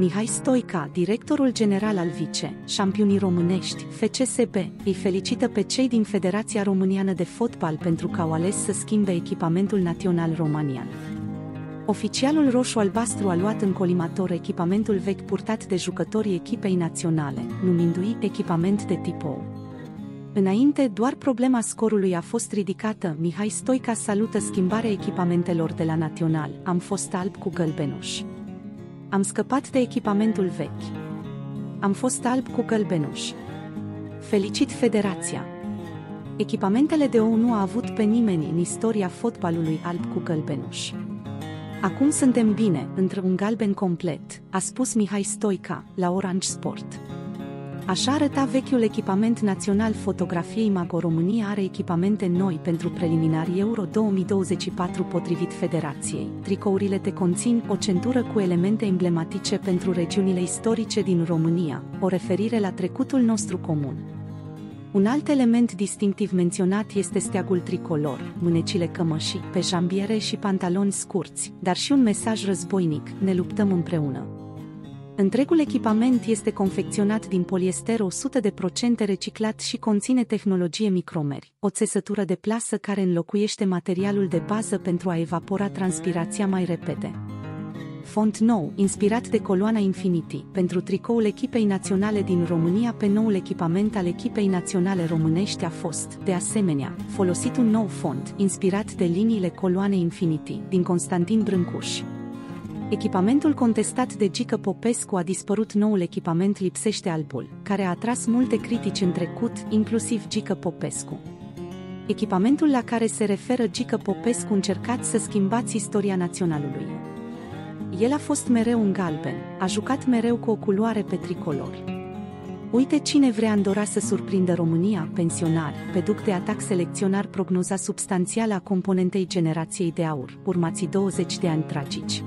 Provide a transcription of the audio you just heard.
Mihai Stoica, directorul general al Vice, șampionii românești, FCSB, îi felicită pe cei din Federația Româniană de Fotbal pentru că au ales să schimbe echipamentul național romanian. Oficialul roșu-albastru a luat în colimator echipamentul vechi purtat de jucătorii echipei naționale, numindu-i echipament de tip O. Înainte, doar problema scorului a fost ridicată. Mihai Stoica salută schimbarea echipamentelor de la Național. Am fost alb cu gălbenuș. Am scăpat de echipamentul vechi. Am fost alb cu gălbenuș. Felicit Federația! Echipamentele de OU nu a avut pe nimeni în istoria fotbalului alb cu gălbenuș. Acum suntem bine, între un galben complet, a spus Mihai Stoica, la Orange Sport. Așa arăta vechiul echipament național fotografiei Mago România are echipamente noi pentru preliminarii Euro 2024 potrivit federației. Tricourile te conțin o centură cu elemente emblematice pentru regiunile istorice din România, o referire la trecutul nostru comun. Un alt element distinctiv menționat este steagul tricolor, mânecile cămășii, pe jambiere și pantaloni scurți, dar și un mesaj războinic, ne luptăm împreună. Întregul echipament este confecționat din poliester 100% reciclat și conține tehnologie micromeri, o țesătură de plasă care înlocuiește materialul de bază pentru a evapora transpirația mai repede. Font nou, inspirat de coloana Infinity, pentru tricoul echipei naționale din România pe noul echipament al echipei naționale românești a fost, de asemenea, folosit un nou font, inspirat de liniile coloanei Infinity, din Constantin Brâncuș. Echipamentul contestat de Gică Popescu a dispărut noul echipament lipsește albul, care a atras multe critici în trecut, inclusiv Gică Popescu. Echipamentul la care se referă Gică Popescu încercat să schimbați istoria naționalului. El a fost mereu un galben, a jucat mereu cu o culoare pe tricolor. Uite cine vrea îndora să surprindă România, pensionari, pe duc de atac selecționar prognoza substanțială a componentei generației de aur, urmații 20 de ani tragici.